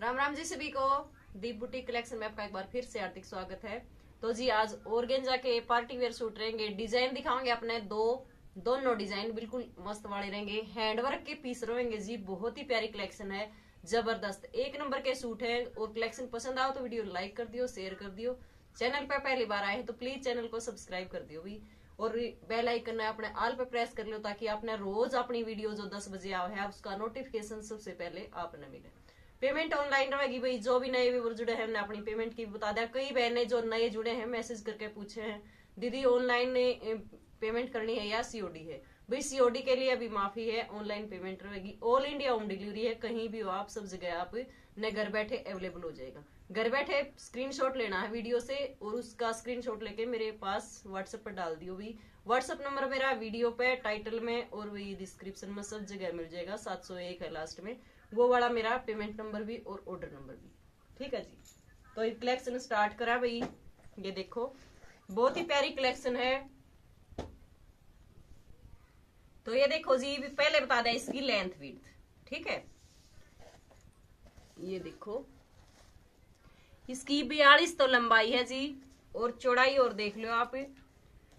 राम राम जी सभी को दीप boutique collection में आपका एक बार फिर से हार्दिक स्वागत है। तो जी, आज ऑर्गेंजा के पार्टी वेयर सूट रहेंगे। डिज़ाइन दिखाओगे अपने दो, दोनों डिज़ाइन बिल्कुल मस्त वाले रहेंगे। हैंडवर्क के पीस रहेंगे जी, बहुत ही प्यारी कलेक्शन है। ज़बरदस्त एक नंबर के सूट है और कलेक्शन पसंद आओ तो वीडियो लाइक कर दियो, शेयर कर दियो। चैनल पर पहली बार आए तो प्लीज़ चैनल को सब्सक्राइब कर दियो भी। और बेल आइकन अपने आल पे प्रेस कर लो ताकि आपने रोज अपनी वीडियो जो दस बजे आओ है, उसका नोटिफिकेशन सबसे पहले आपने मिले। पेमेंट ऑनलाइन रहेगी भाई, जो भी नए व्यूवर जुड़े हैं अपनी पेमेंट की बता दिया। कई बहने जो नए जुड़े हैं मैसेज करके पूछे हैं, दीदी ऑनलाइन पेमेंट करनी है या सीओडी है? भाई सीओडी के लिए अभी माफ़ी है ऑनलाइन पेमेंट रहेगी। ऑल इंडिया होम डिलीवरी है, कहीं भी हो आप, सब जगह आप न घर बैठे अवेलेबल हो जाएगा। घर बैठे स्क्रीनशॉट लेना है वीडियो से, और उसका स्क्रीनशॉट लेके मेरे पास व्हाट्सएप पर डाल दियो भी व्हाट्सएप नंबर मेरा वीडियो पे टाइटल में, और वही डिस्क्रिप्शन में सब जगह मिल जाएगा, सात सौ एक है लास्ट में। वो वाला मेरा पेमेंट नंबर भी और ऑर्डर नंबर भी। ठीक है जी? तो ये कलेक्शन स्टार्ट करा भाई। ये देखो। बहुत ही प्यारी कलेक्शन है। तो ये देखो जी पहले बता दें इसकी लेंथ विथ ठीक है? ये देखो। इसकी बयालीस तो लंबाई है जी, और चौड़ाई और देख लो आप।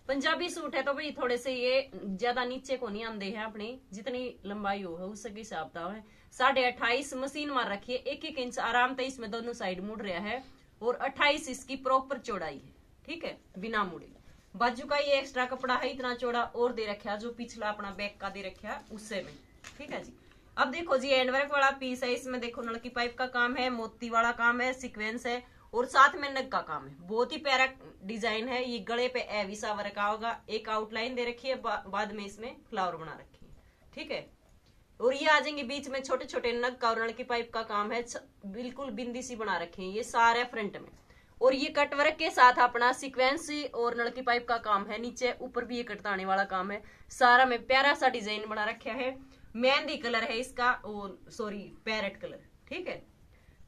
पंजाबी सूट है तो भाई थोड़े से ये ज़्यादा नीचे को नहीं आते हैं अपनी। जितनी लंबाई हो, है उसके हिसाब है। साढ़े अट्ठाईस मशीन मार रखी है एक एक इंच आराम से इसमें दोनों साइड मुड़ रहा है और अट्ठाईस इसकी प्रॉपर चौड़ाई है ठीक है? बिना मुड़े। बाजू का ये एक्स्ट्रा कपड़ा है इतना चौड़ा और दे रखा जो पिछला अपना बैक का दे रखा उससे में ठीक है जी? अब देखो जी एंडवर्क वाला पीस है इसमें देखो नलकी पाइप का काम है मोती वाला काम है सिक्वेंस है और साथ में नग का काम है। बहुत ही प्यारा डिज़ाइन है ये गले पे एविसा वर्क होगा एक आउटलाइन दे रखी है बा, बाद में इसमें फ्लावर बना रखी है ठीक है? और ये आ जाएँगे बीच में छोटे छोटे नग का और नलकी पाइप का काम है। बिल्कुल बिंदी सी बना रखे हैं। ये सारे फ्रंट में। और ये कटवर्क के साथ अपना सिक्वेंस और नलकी पाइप का काम है। नीचे ऊपर भी ये कटताने वाला काम है। सारा में प्यारा सा डिज़ाइन बना रखा है। मेहंदी कलर है इसका और सॉरी पैरेट कलर। ठीक है?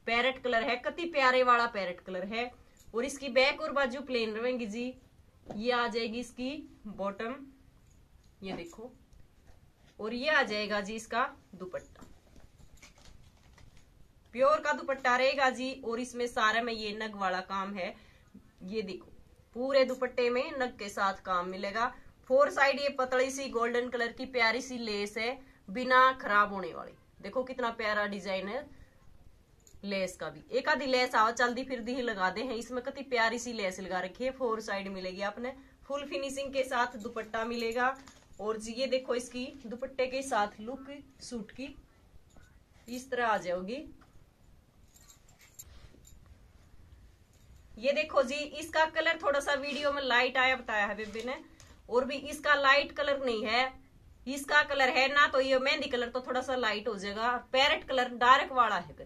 पैरेट कलर है। कति प्यारे वाला पैरेट कलर है। और इसकी बैक और बाजू प्लेन रहेंगी जी। ये आ जाएगी इसकी बॉटम ये देखो। और ये आ जाएगा जी इसका दुपट्टा। प्योर का दुपट्टा रहेगा जी, और इसमें सारे में ये नग वाला काम है। ये देखो, पूरे दुपट्टे में नग के साथ काम मिलेगा। फोर साइड ये पतली सी गोल्डन कलर की प्यारी सी लेस है, बिना खराब होने वाली। देखो कितना प्यारा डिज़ाइन है लेस का भी। एक आधी लेस आओ, चलती फिर दी ही लगा दे। हैं इसमें कति प्यारी सी लेस लगा रखी है, फोर साइड मिलेगी आपने। फुल फिनिशिंग के साथ दुपट्टा मिलेगा। और जी, ये देखो इसकी दुपट्टे के साथ लुक सूट की। इस तरह आ जाओगी। ये देखो जी, इसका कलर थोड़ा सा वीडियो में लाइट आया, बताया है बेबी ने। और भी इसका लाइट कलर नहीं है। इसका कलर है ना तो ये मेहंदी कलर तो थोड़ा सा लाइट हो जाएगा। पैरेट कलर डार्क वाला है कभी।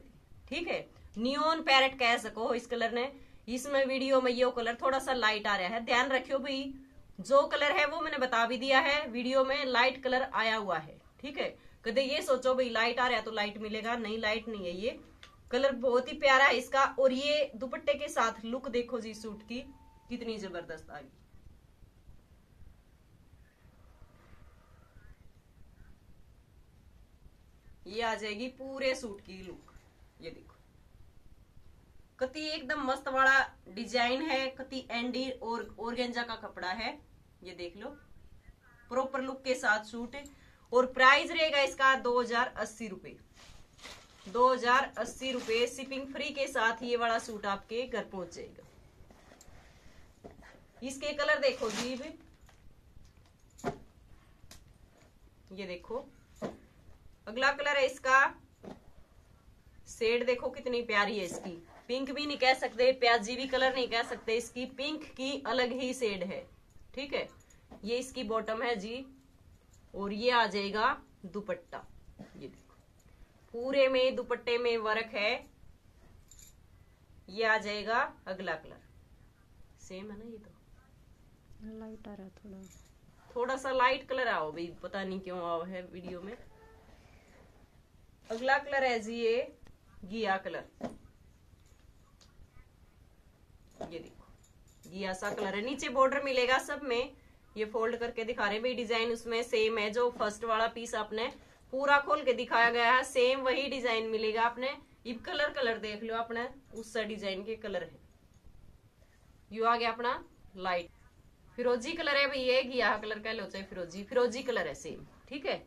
ठीक है? नियोन पैरेट कह सको इस कलर ने। इसमें वीडियो में ये कलर थोड़ा सा लाइट आ रहा है। ध्यान रखियो भाई। जो कलर है वो मैंने बता भी दिया है, वीडियो में लाइट कलर आया हुआ है, ठीक है? कदे ये सोचो भाई, लाइट आ रहा है तो लाइट मिलेगा, नहीं लाइट नहीं है ये। कलर बहुत ही प्यारा है इसका, और ये दुपट्टे के साथ लुक देखो जी सूट की, कितनी ज़बरदस्त आ गई। ये आ जाएगी पूरे सूट की लुक, ये देखो। कति एकदम मस्त वाला डिज़ाइन है, कति एंडी और ऑर्गेंजा का कपड़ा है। ये देख लो। प्रॉपर लुक के साथ सूट और प्राइस रहेगा इसका दो हज़ार अस्सी रुपए। दो हज़ार अस्सी रुपए शिपिंग फ्री के साथ ये वाला सूट आपके घर पहुँच जाएगा। इसके कलर देखो जी ये देखो। अगला कलर है इसका। शेड देखो कितनी प्यारी है इसकी। पिंक भी नहीं कह सकते, प्याजी भी कलर नहीं कह सकते। इसकी पिंक की अलग ही शेड है। ठीक है? ये इसकी बॉटम है जी और ये आ जाएगा दुपट्टा। ये देखो। पूरे में दुपट्टे में वर्क है। ये आ जाएगा अगला कलर सेम है ना ये तो? लाइट आ रहा थोड़ा। थोड़ा सा लाइट कलर आओ भाई पता नहीं क्यों आओ है वीडियो में। अगला कलर है जी ये गिया कलर ये देखो गिया सा कलर है। नीचे बॉर्डर मिलेगा सब में। ये फोल्ड करके दिखा रहे भाई डिज़ाइन उसमें सेम है, जो फ़र्स्ट वाला पीस आपने पूरा खोल के दिखाया गया है। सेम वही डिज़ाइन मिलेगा आपने। इब कलर कलर देख लो आपने। उस डिज़ाइन के कलर है। यू आ गया अपना लाइट फिरोजी कलर है भाई, ये यह कलर कह लो, चाहे फिरोजी। फिरोजी कलर है सेम ठीक है?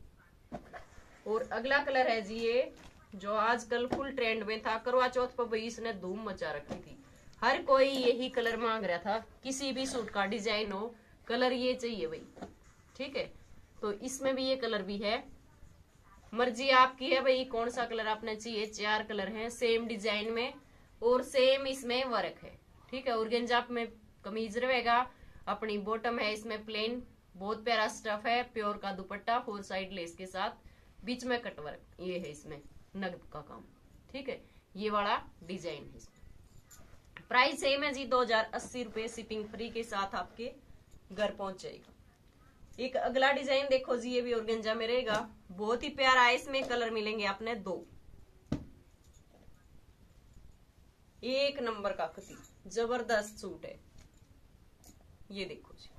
और अगला कलर है जी ये, जो आजकल फुल ट्रेंड में था। करवा चौथ पर भाई इसने धूम मचा रखी थी। हर कोई यही कलर मांग रहा था, किसी भी सूट का डिज़ाइन हो, कलर ये चाहिए भाई, ठीक है? तो इसमें भी ये कलर भी है। मर्ज़ी आपकी है भाई, कौन सा कलर आपने चाहिए? चार कलर हैं सेम डिज़ाइन में, और सेम इसमें वर्क है, ठीक है? और में कमीज रहेगा, अपनी बॉटम है इसमें प्लेन बहुत प्यारा स्टफ़ है प्योर का दुपट्टा फोर साइड लेस के साथ, बीच में कटवर्क ये है इसमें, नगद का काम, ठीक है? ये वाला डिज़ाइन है इसमें। प्राइस सेम है जी, दो हज़ार अस्सी रुपए शिपिंग फ्री के साथ आपके घर पहुँच जाएगा। एक अगला डिज़ाइन देखो जी, ये भी ऑर्गेंजा में रहेगा। बहुत ही प्यारा है, इसमें कलर मिलेंगे आपने दो। एक नंबर का कति ज़बरदस्त सूट है। ये देखो जी।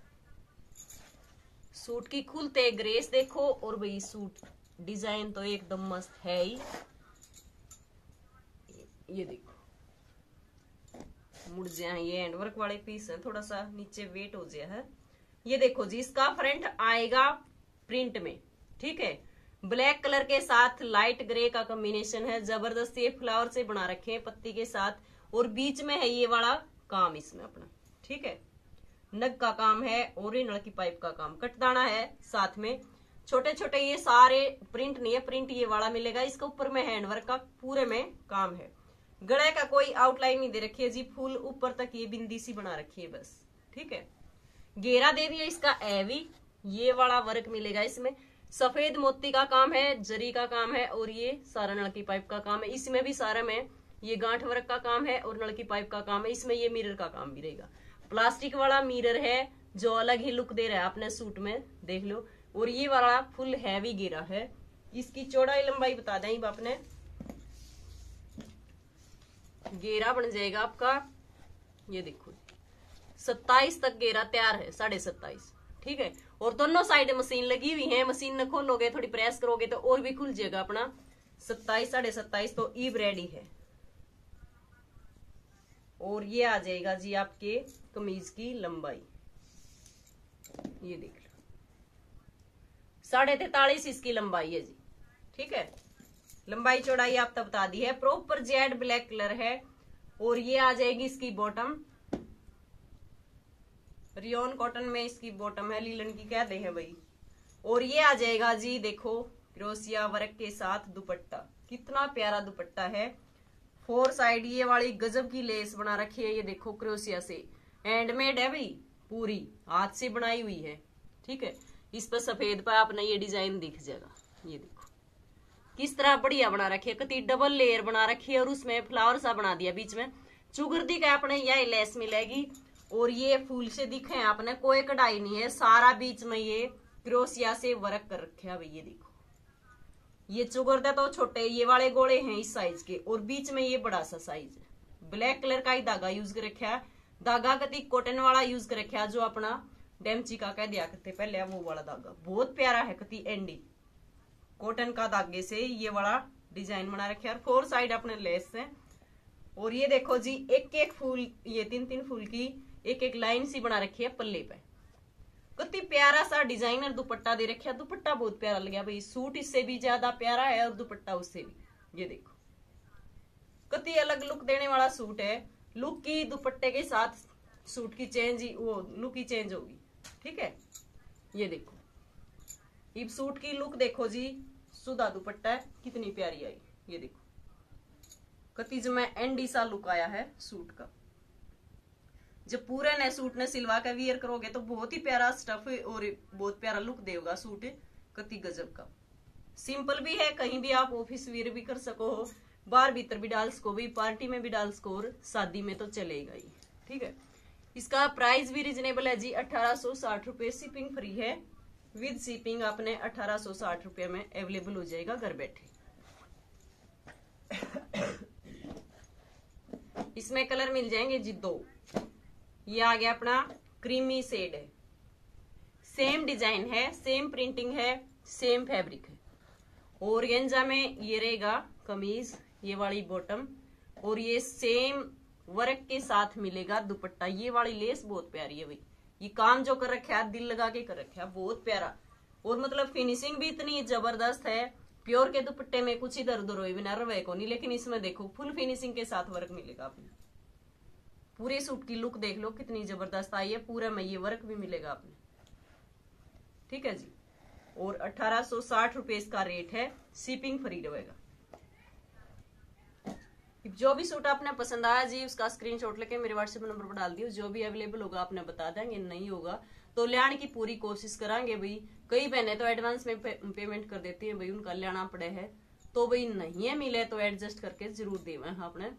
सूट की खुलते ग्रेस देखो, और भाई सूट डिज़ाइन तो एकदम मस्त है ही। ये देखो। मुड़ जाए, ये एंडवर्क वाले पीस है, थोड़ा सा नीचे वेट हो गया है। ये देखो जी, इसका फ्रंट आएगा प्रिंट में, ठीक है? ब्लैक कलर के साथ लाइट ग्रे का कॉम्बिनेशन है, ज़बरदस्त ये फ्लावर से बना रखे हैं पत्ती के साथ, और बीच में है ये वाला काम इसमें अपना, ठीक है? नग का काम है ओरिजिनल की पाइप का काम, कटदाना है साथ में। छोटे छोटे ये सारे प्रिंट नहीं है प्रिंट ये वाला मिलेगा, इसके ऊपर में हैंडवर्क का पूरे में काम है। गले का कोई आउटलाइन नहीं दे रखी है जी, फुल ऊपर तक ये बिंदी सी बना रखी है बस, ठीक है? घेरा दे दिया इसका एवी ये वाला वर्क मिलेगा इसमें। सफ़ेद मोती का काम है, जरी का काम है, और ये सारा नलकी पाइप का काम है। इसमें भी सारा में ये गांठ वर्क का काम है, और नलकी पाइप का काम है। इसमें ये मिरर का काम भी रहेगा। प्लास्टिक वाला मिरर है, जो अलग ही लुक दे रहा है। अपने सूट में देख लो। और ये वाला फुल हैवी गिरा है। इसकी चौड़ाई लंबाई बता दें आपने। गेरा बन जाएगा आपका, ये देखो। सत्ताईस तक गेरा तैयार है, साढ़े सत्ताईस। ठीक है? और दोनों साइड मशीन लगी हुई है, मशीन न खोलोगे, थोड़ी प्रेस करोगे तो और भी खुल जाएगा अपना। सत्ताईस, साढ़े सत्ताईस तो ईब रेडी है। और ये आ जाएगा जी आपके कमीज की लंबाई। ये देख लो। साढ़े तैतालीस इसकी लंबाई है जी। ठीक है? लंबाई चौड़ाई आप तब बता दी है। प्रॉपर जेड ब्लैक कलर है। और ये आ जाएगी इसकी बॉटम रियोन कॉटन में इसकी बॉटम है। लीलन की कहते हैं भाई। और ये आ जाएगा जी देखो, क्रोसिया वर्क के साथ दुपट्टा। कितना प्यारा दुपट्टा है। फोर साइड ये वाली गजब की लेस बना रखी है ये देखो क्रोसिया से। हैंडमेड है भाई, पूरी। हाथ से बनाई हुई है। ठीक है? इस पर सफ़ेद पर अपना ये डिज़ाइन दिख जाएगा। ये देखो। किस तरह बढ़िया बना रखी है? कति डबल लेयर बना रखी है और उसमें फ्लावर सा बना दिया बीच में। चुगर्दी का अपने यह लेस मिलेगी। और ये फूल से दिखे आपने कोई कढ़ाई नहीं है। सारा बीच में ये क्रोसिया से वर्क कर रखे है। ये देखो। ये चुगरदा तो छोटे, ये वाले गोले हैं इस साइज़ के। और बीच में ये बड़ा सा साइज़ है। ब्लैक कलर का ही धागा यूज़ कर रखा है। धागा कति कॉटन वाला यूज़ कर रखा जो अपना डेमची का कह दिया करते पहले, वो वाला धागा। बहुत प्यारा है कति एंडी कॉटन का धागे से ये वाला डिज़ाइन बना रखे और फोर साइड अपने लेस है और ये देखो जी एक एक फूल, ये तीन तीन फूल की एक एक लाइन सी बना रखी है पल्ले पे। कति प्यारा सा डिज़ाइनर दुपट्टा दे रखा दुपट्टा बहुत प्यारा लगा भाई। सूट इससे भी ज़्यादा प्यारा है और दुपट्टा उससे भी। ये देखो। कति अलग लुक देने वाला सूट है। लुक की दुपट्टे के साथ सूट की चेंज ही वो लुक ही चेंज होगी। ठीक है? ये देखो। इब सूट की लुक देखो जी। सुधा दुपट्टा है, कितनी प्यारी आई। ये देखो। कतीज में एंडी सा लुक आया है सूट का। जब पूरे नए सूट ने सिलवा कर वियर करोगे तो बहुत ही प्यारा स्टफ़ और बहुत प्यारा लुक देगा सूट कति गजब का। सिंपल भी है, कहीं भी आप ऑफ़िस वियर भी कर सको हो बाहर भीतर भी डाल सको भी पार्टी में भी डाल सको और शादी में तो चलेगा ही। ठीक है? इसका प्राइस भी रिजनेबल है जी, अठारह सो साठ रुपए शिपिंग फ्री है। विद शिपिंग आपने अठारह सो साठ में अवेलेबल हो जाएगा घर बैठे। इसमें कलर मिल जाएँगे जी दो। ये आ गया अपना क्रीमी सेड है। सेम डिज़ाइन है, सेम प्रिंटिंग है, सेम फैब्रिक है। और में ये रहेगा कमीज, ये वाली बॉटम। और ये सेम वर्क के साथ मिलेगा दुपट्टा। ये वाली लेस बहुत प्यारी है भाई। ये काम जो कर रखा है दिल लगा के कर रखा है, बहुत प्यारा। और मतलब फिनिशिंग भी इतनी ज़बरदस्त है प्योर के दुपट्टे में कुछ इधर उधर हुए बिना रवे को नहीं, लेकिन इसमें देखो फुल फिनिशिंग के साथ वर्क मिलेगा आपने पूरे सूट की लुक देख लो, कितनी ज़बरदस्त आई है, पूरा में ये वर्क भी मिलेगा आपने ठीक है जी? और अठारह सो साठ रुपए इसका रेट है शिपिंग फ्री रहेगा। जो भी सूट आपने पसंद आया जी उसका स्क्रीनशॉट लेके मेरे व्हाट्सएप नंबर पर डाल दियो। जो भी अवेलेबल होगा आपने बता देंगे नहीं होगा तो लियाने की पूरी कोशिश करांगे भाई। कई बहने तो एडवांस में पे, पेमेंट कर देती है भाई उनका लेना पड़े है। तो भाई नहीं है मिले तो एडजस्ट करके ज़रूर देवे अपने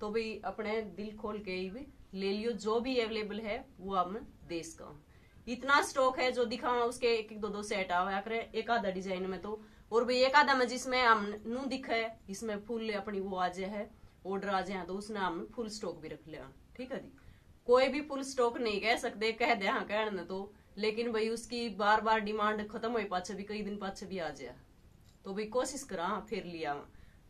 तो भाई अपने दिल खोल के ही भी ले लियो जो भी अवेलेबल है वो आप दे सका। इतना स्टॉक है जो दिखावा उसके एक एक दो दो सेट आवा करे एक आधा डिज़ाइन में तो और भाई एक आधा में जिसमें हम नू दिखा है इसमें फुल अपनी वो आ जाए है ऑर्डर आ जाए तो उसने हम फुल स्टॉक भी रख लिया। ठीक है जी? कोई भी फुल स्टॉक नहीं कह सकते, कह दे हाँ कहने तो। लेकिन भाई उसकी बार बार डिमांड खत्म हो पाछे भी, कई दिन पाछे भी आ जाए। तो भाई कोशिश करा, फिर लिया।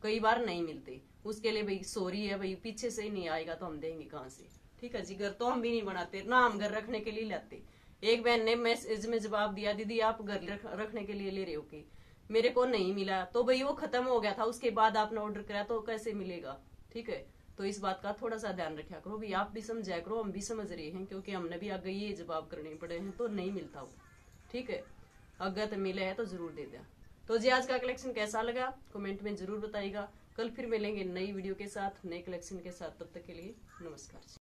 कई बार नहीं मिलते। उसके लिए भाई सॉरी है, भाई पीछे से ही नहीं आएगा तो हम देंगे कहाँ से? ठीक है जी? घर तो हम भी नहीं बनाते, ना हम घर रखने के लिए लेते। एक बहन ने मैसेज में जवाब दिया, दीदी, आप घर रखने के लिए ले रहे हो कि? मेरे को नहीं मिला। तो भाई वो खत्म हो गया था, उसके बाद आपने ऑर्डर कराया तो कैसे मिलेगा? ठीक है? तो इस बात का थोड़ा सा ध्यान रखा करो भी आप भी समझाया करो, हम भी समझ रहे हैं, क्योंकि हमने भी आगे ये जवाब करने पड़े हैं तो नहीं मिलता वो। ठीक है? अगर तो मिले है तो ज़रूर दे दिया। तो जी, आज का कलेक्शन कैसा लगा? कमेंट में ज़रूर बताइएगा। कल फिर मिलेंगे नई वीडियो के साथ, नए कलेक्शन के साथ। तब तक के लिए नमस्कार।